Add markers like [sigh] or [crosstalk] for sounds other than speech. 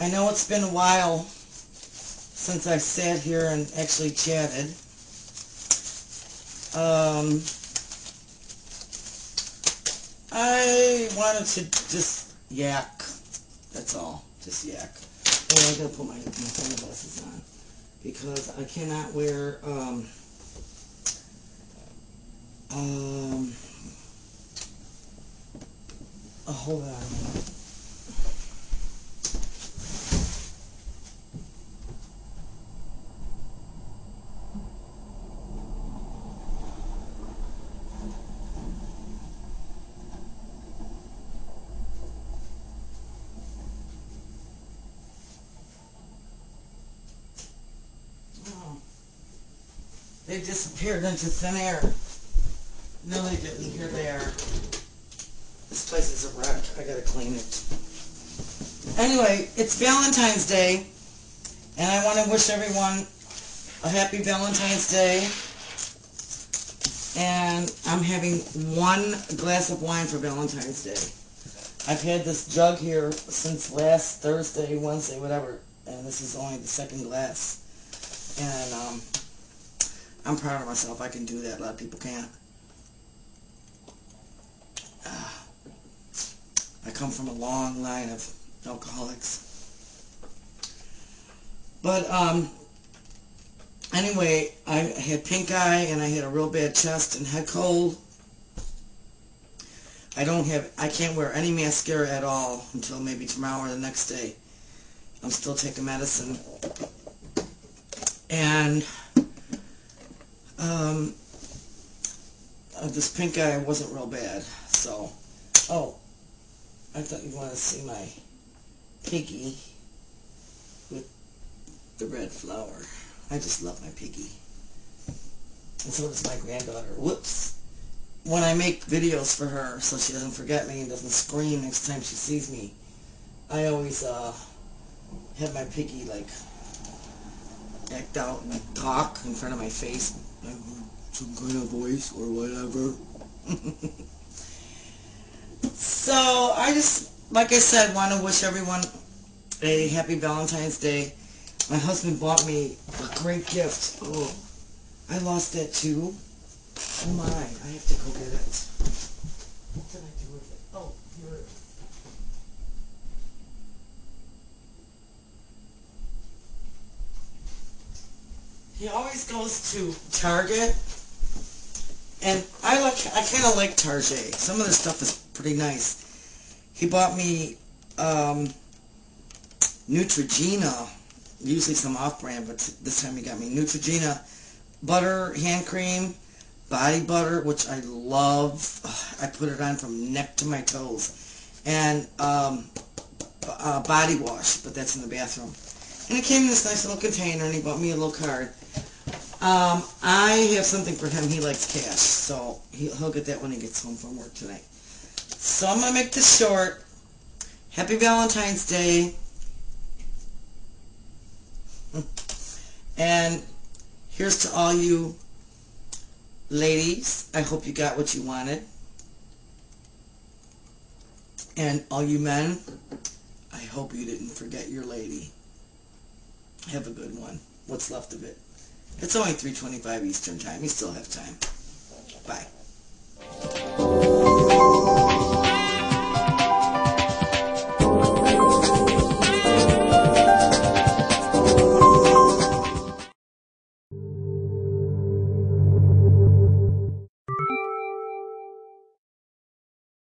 I know it's been a while since I sat here and actually chatted. Um, I wanted to just yak. That's all. Just yak. Oh, I gotta put my, my sunglasses on because I cannot wear um, um, oh, hold on a minute. Oh. They disappeared into thin air. No, they didn't. Here they are. This place is a wreck. I gotta clean it. Anyway, it's Valentine's Day, and I want to wish everyone a happy Valentine's Day. And I'm having one glass of wine for Valentine's Day. I've had this jug here since last Thursday, Wednesday, whatever, and this is only the second glass. And um, I'm proud of myself. I can do that. A lot of people can't. Ah. I come from a long line of alcoholics. But um, anyway, I had pink eye and I had a real bad chest and head cold. I don't have, I can't wear any mascara at all until maybe tomorrow or the next day. I'm still taking medicine. And um, uh, this pink eye wasn't real bad. So, oh, I thought you wanted to see my piggy with the red flower. I just love my piggy. And so does my granddaughter. Whoops. When I make videos for her so she doesn't forget me and doesn't scream next time she sees me, I always uh, have my piggy like act out and talk in front of my face. Like some kind of voice or whatever. [laughs] so I just, like I said, want to wish everyone a happy Valentine's Day. My husband bought me a great gift. Oh, I lost that too. Oh my, I have to go get it. What did I do with it? Oh, here it is. He always goes to Target, and I like I kind of like Target. Some of the stuff is pretty nice. He bought me um, Neutrogena, usually some off-brand, but this time he got me Neutrogena butter hand cream, body butter, which I love. I put it on from neck to my toes, and um, uh, body wash, but that's in the bathroom. And it came in this nice little container, and he bought me a little card. Um, I have something for him. He likes cash, so he, he'll get that when he gets home from work tonight. So I'm going to make this short. Happy Valentine's Day. [laughs] and here's to all you ladies. I hope you got what you wanted. And all you men, I hope you didn't forget your lady. Have a good one. What's left of it. It's only 3.25 Eastern Time. You still have time. Bye.